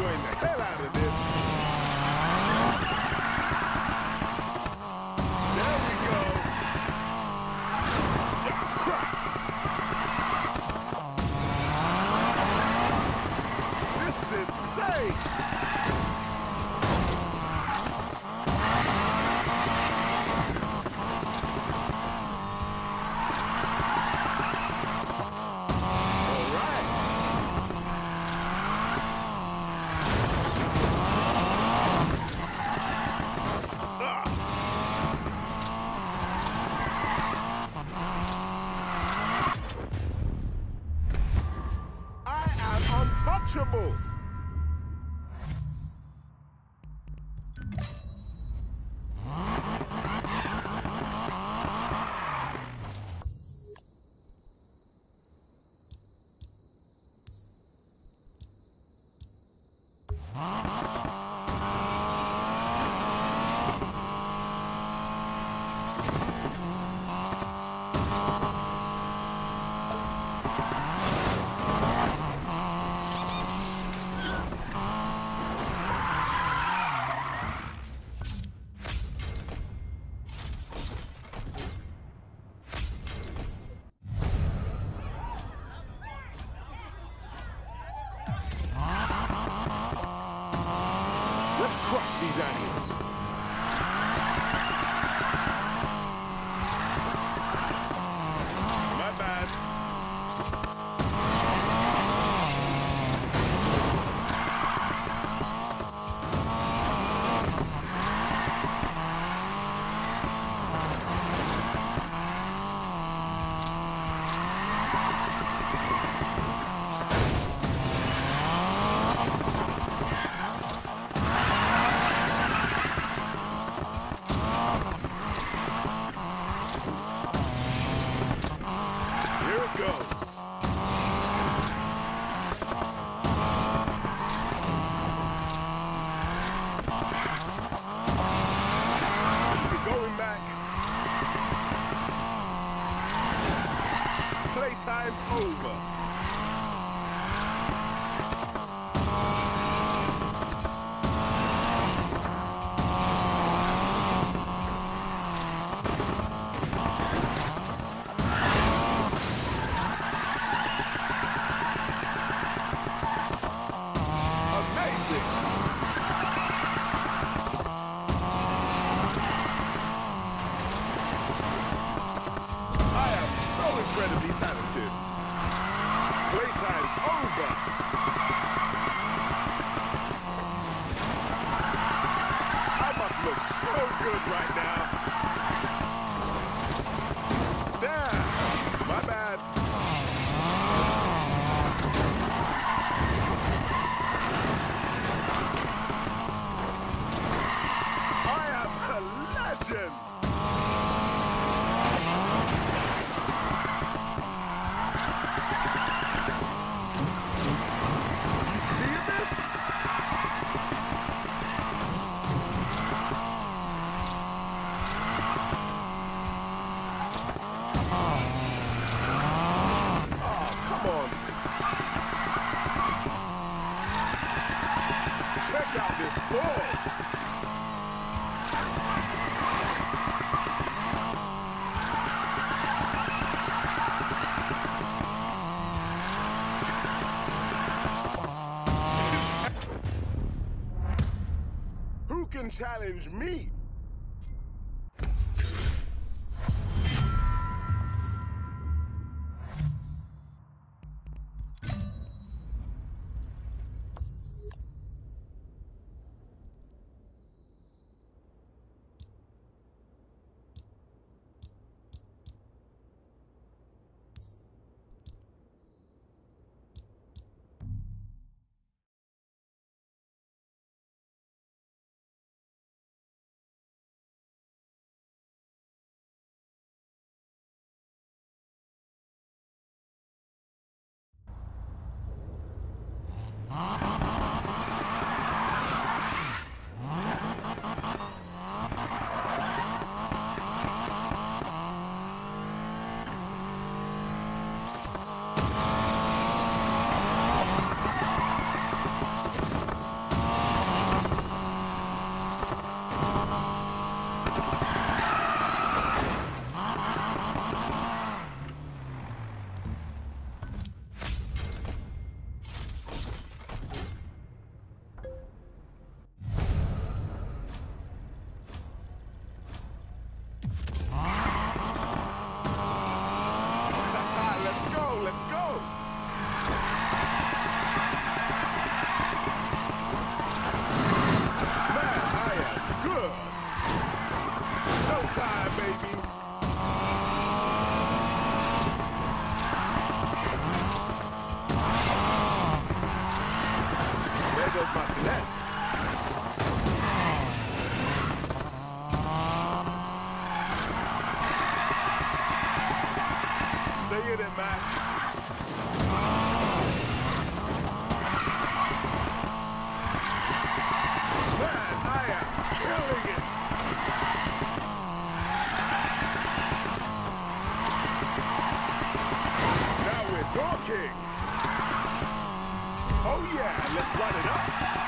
enjoying the hell out of this. crush these animals. It's over. is over. I must look so good right now. who can challenge me. King. Oh yeah, let's light it up.